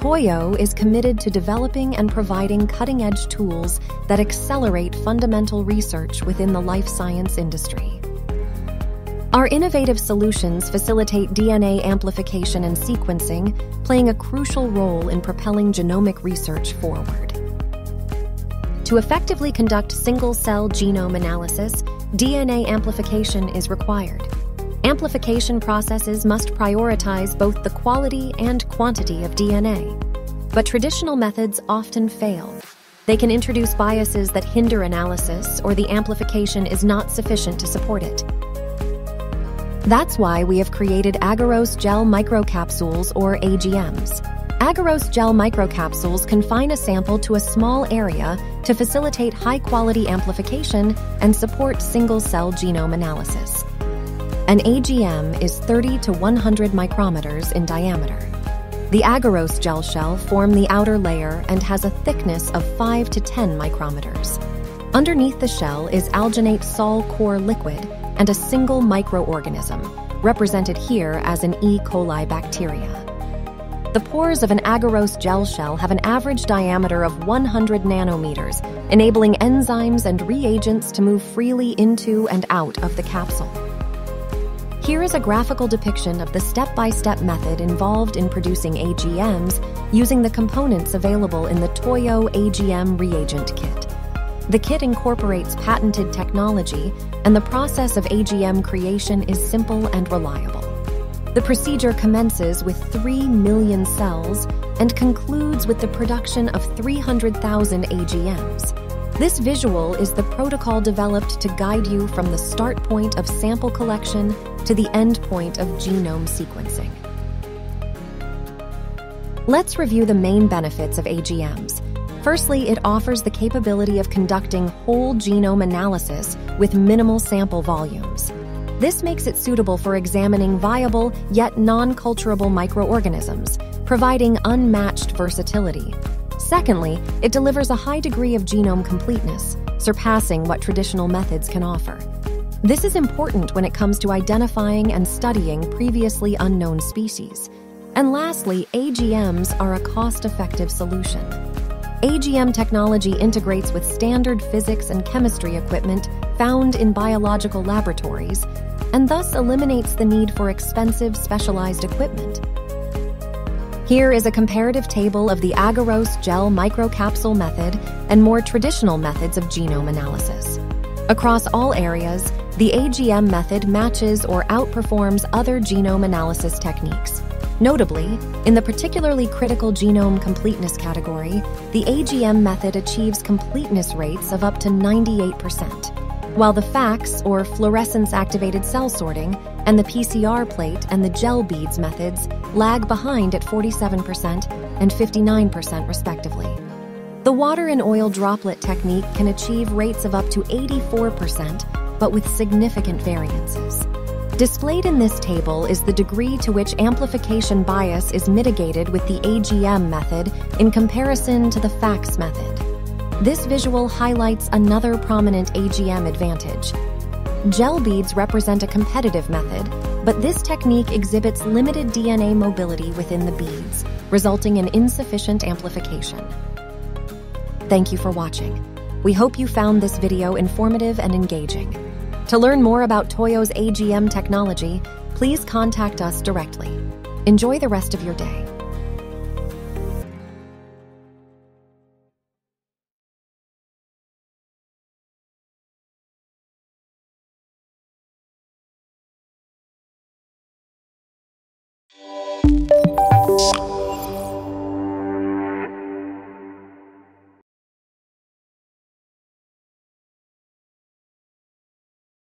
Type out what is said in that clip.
Toyo is committed to developing and providing cutting edge tools that accelerate fundamental research within the life science industry. Our innovative solutions facilitate DNA amplification and sequencing, playing a crucial role in propelling genomic research forward. To effectively conduct single cell genome analysis, DNA amplification is required. Amplification processes must prioritize both the quality and quantity of DNA. But traditional methods often fail. They can introduce biases that hinder analysis, or the amplification is not sufficient to support it. That's why we have created agarose gel microcapsules, or AGMs. Agarose gel microcapsules confine a sample to a small area to facilitate high quality amplification and support single cell genome analysis. An AGM is 30 to 100 micrometers in diameter. The agarose gel shell form the outer layer and has a thickness of 5 to 10 micrometers. Underneath the shell is alginate sol core liquid and a single microorganism, represented here as an E. coli bacteria. The pores of an agarose gel shell have an average diameter of 100 nanometers, enabling enzymes and reagents to move freely into and out of the capsule. Here is a graphical depiction of the step by step method involved in producing AGMs using the components available in the Toyo AGM reagent kit. The kit incorporates patented technology, and the process of AGM creation is simple and reliable. The procedure commences with 3 million cells and concludes with the production of 300,000 AGMs. This visual is the protocol developed to guide you from the start point of sample collection to the end point of genome sequencing. Let's review the main benefits of AGMs. Firstly, it offers the capability of conducting whole genome analysis with minimal sample volumes. This makes it suitable for examining viable yet non culturable microorganisms, providing unmatched versatility. Secondly, it delivers a high degree of genome completeness, surpassing what traditional methods can offer. This is important when it comes to identifying and studying previously unknown species. And lastly, AGMs are a cost effective solution. AGM technology integrates with standard physics and chemistry equipment found in biological laboratories and thus eliminates the need for expensive specialized equipment. Here is a comparative table of the agarose gel microcapsule method and more traditional methods of genome analysis. Across all areas, the AGM method matches or outperforms other genome analysis techniques. Notably, in the particularly critical genome completeness category, the AGM method achieves completeness rates of up to 98% while the FACS, or fluorescence activated cell sorting, and the PCR plate and the gel beads methods lag behind at 47% and 59%, respectively. The water and oil droplet technique can achieve rates of up to 84%, but with significant variances. Displayed in this table is the degree to which amplification bias is mitigated with the AGM method in comparison to the FACS method. This visual highlights another prominent AGM advantage. Gel beads represent a competitive method, but this technique exhibits limited DNA mobility within the beads, resulting in insufficient amplification. Thank you for watching. We hope you found this video informative and engaging. To learn more about Toyo's AGM technology, please contact us directly. Enjoy the rest of your day.